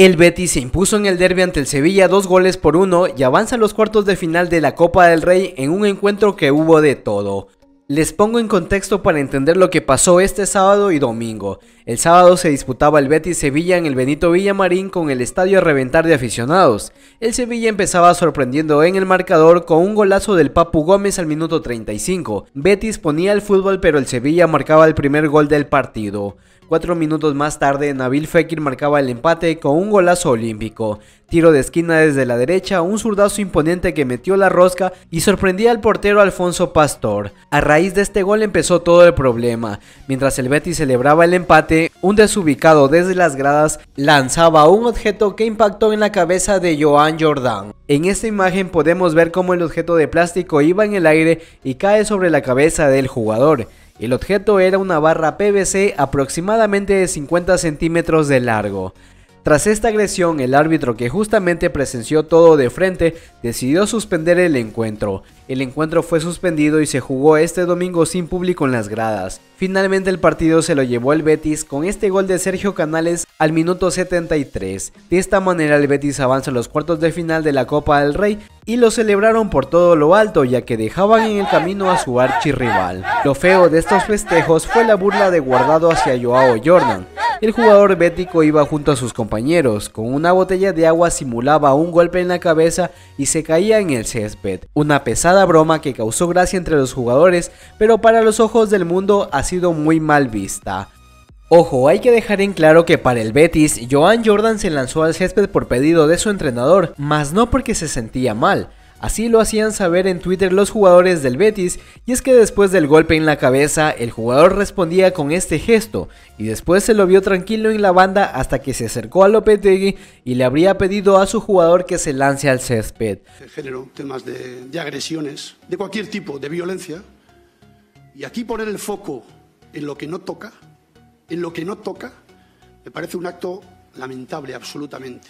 El Betis se impuso en el derby ante el Sevilla dos goles por uno y avanza a los cuartos de final de la Copa del Rey en un encuentro que hubo de todo. Les pongo en contexto para entender lo que pasó este sábado y domingo. El sábado se disputaba el Betis Sevilla en el Benito Villamarín con el estadio a reventar de aficionados. El Sevilla empezaba sorprendiendo en el marcador con un golazo del Papu Gómez al minuto 35. Betis ponía el fútbol pero el Sevilla marcaba el primer gol del partido. Cuatro minutos más tarde, Nabil Fekir marcaba el empate con un golazo olímpico. Tiro de esquina desde la derecha, un zurdazo imponente que metió la rosca y sorprendía al portero Alfonso Pastor. A raíz de este gol empezó todo el problema. Mientras el Betis celebraba el empate, un desubicado desde las gradas lanzaba un objeto que impactó en la cabeza de Joan Jordan. En esta imagen podemos ver cómo el objeto de plástico iba en el aire y cae sobre la cabeza del jugador. El objeto era una barra PVC aproximadamente de 50 centímetros de largo. Tras esta agresión, el árbitro que justamente presenció todo de frente decidió suspender el encuentro. El encuentro fue suspendido y se jugó este domingo sin público en las gradas. Finalmente el partido se lo llevó el Betis con este gol de Sergio Canales al minuto 73. De esta manera el Betis avanza a los cuartos de final de la Copa del Rey y lo celebraron por todo lo alto ya que dejaban en el camino a su archirrival. Lo feo de estos festejos fue la burla de Guardado hacia Joao Jordan. El jugador bético iba junto a sus compañeros, con una botella de agua simulaba un golpe en la cabeza y se caía en el césped. Una pesada broma que causó gracia entre los jugadores, pero para los ojos del mundo ha sido muy mal vista. Ojo, hay que dejar en claro que para el Betis, Joan Jordan se lanzó al césped por pedido de su entrenador, mas no porque se sentía mal. Así lo hacían saber en Twitter los jugadores del Betis, y es que después del golpe en la cabeza, el jugador respondía con este gesto, y después se lo vio tranquilo en la banda hasta que se acercó a Lopetegui y le habría pedido a su jugador que se lance al césped. Género, temas de, de agresiones, de cualquier tipo de violencia, y aquí poner el foco en lo que no toca, en lo que no toca, me parece un acto lamentable absolutamente.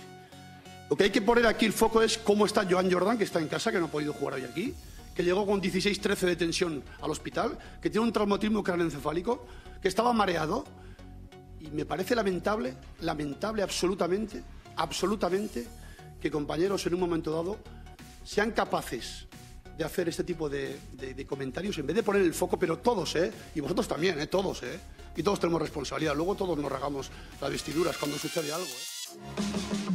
Lo que hay que poner aquí el foco es cómo está Joan Jordan, que está en casa, que no ha podido jugar hoy aquí, que llegó con 16-13 de tensión al hospital, que tiene un traumatismo craneoencefálico, que estaba mareado. Y me parece lamentable, lamentable absolutamente, absolutamente, que compañeros en un momento dado sean capaces de hacer este tipo de, comentarios en vez de poner el foco, pero todos, ¿eh? Y vosotros también, ¿eh? Todos, ¿eh? Y todos tenemos responsabilidad. Luego todos nos regamos las vestiduras cuando sucede algo, ¿eh?